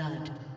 blood.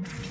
you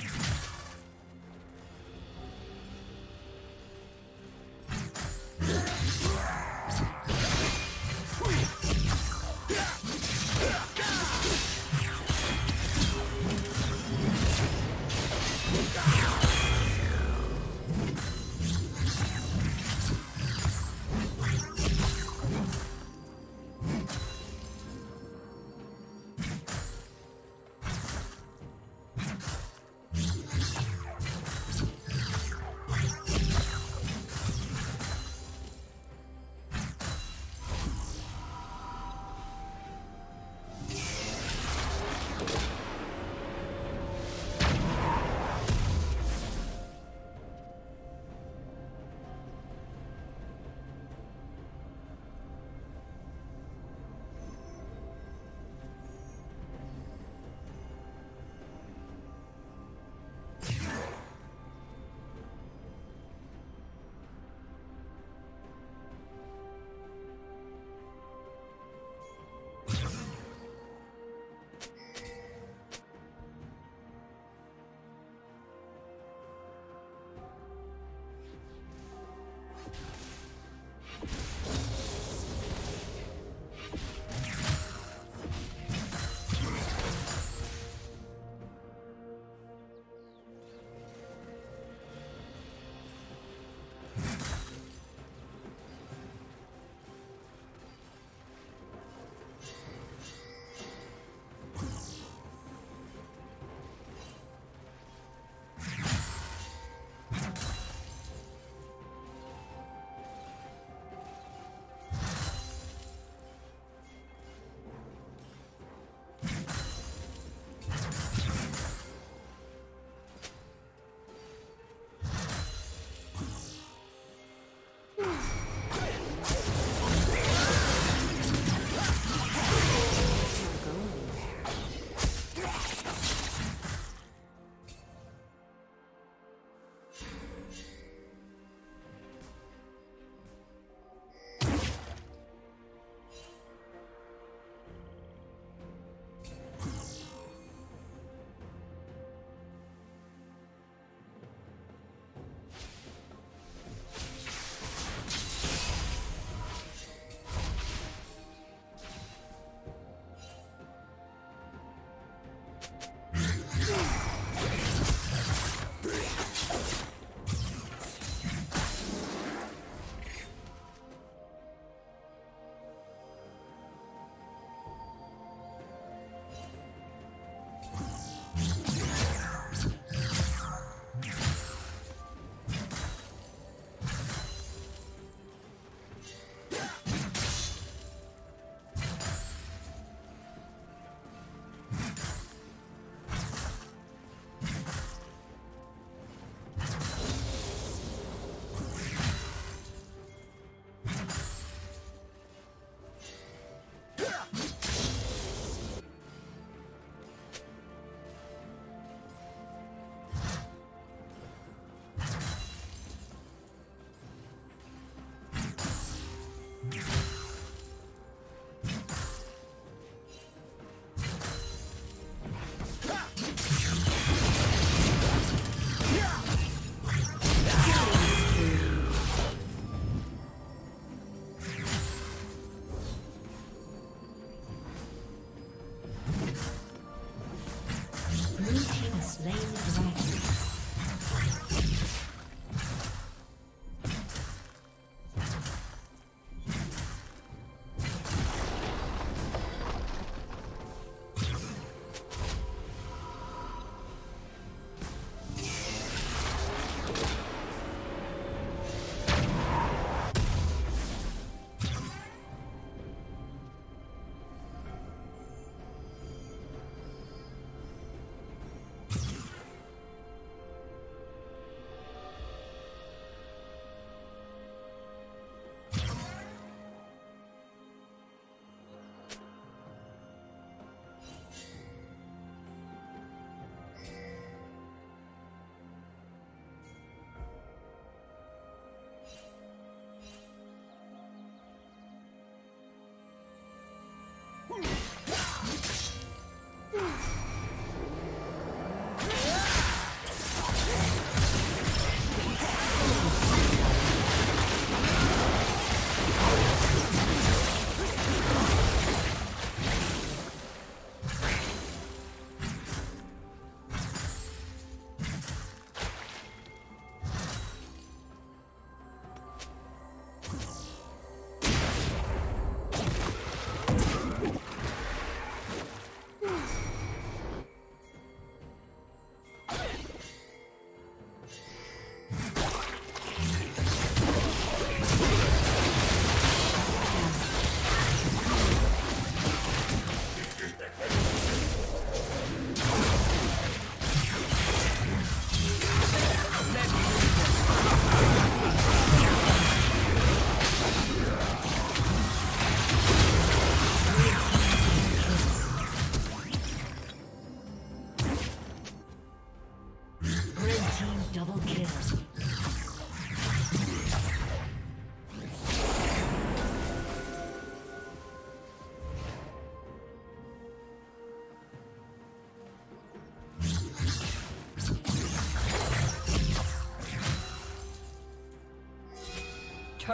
you you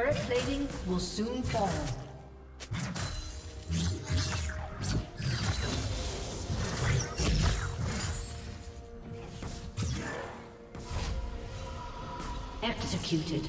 Turret plating will soon fall. Executed.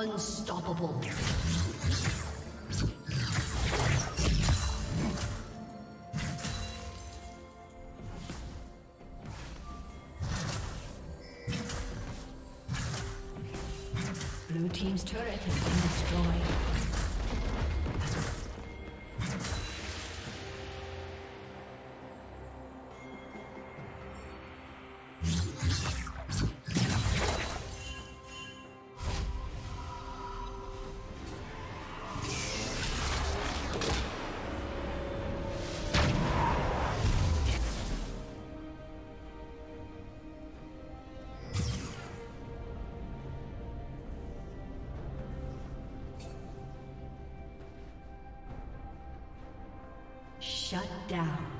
Unstoppable. Shut down.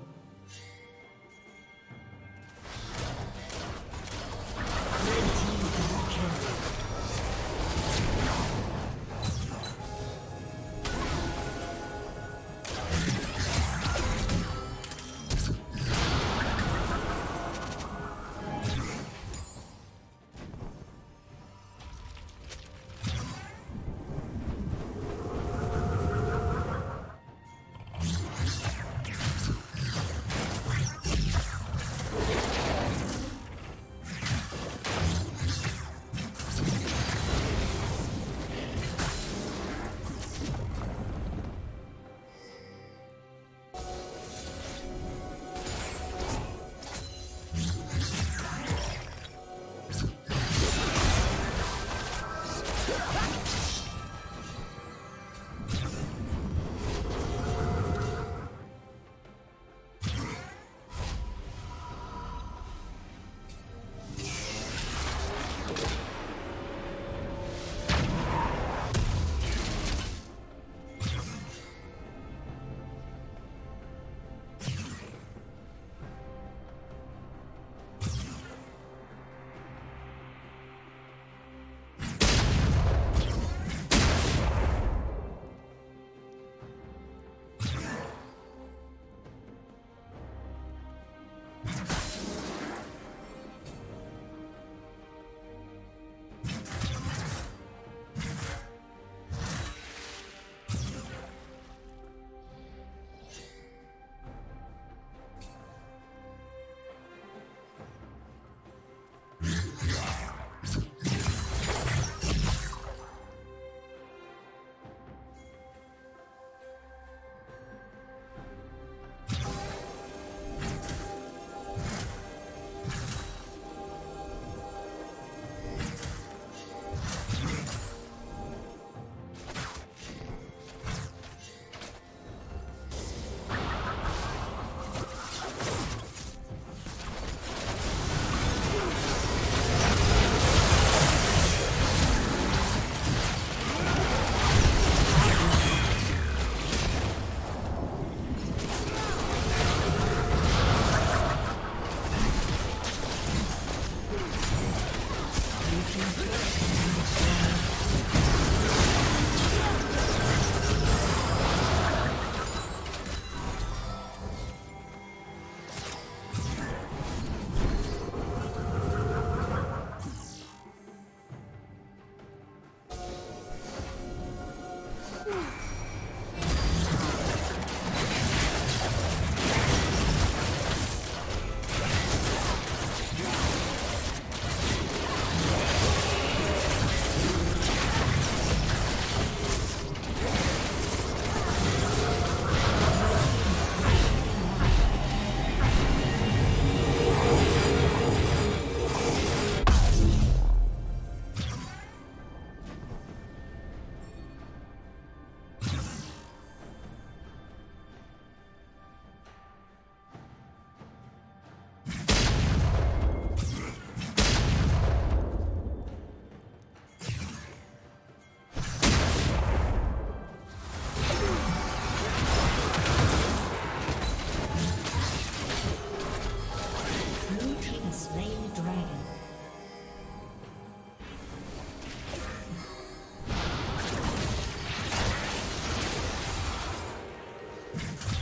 you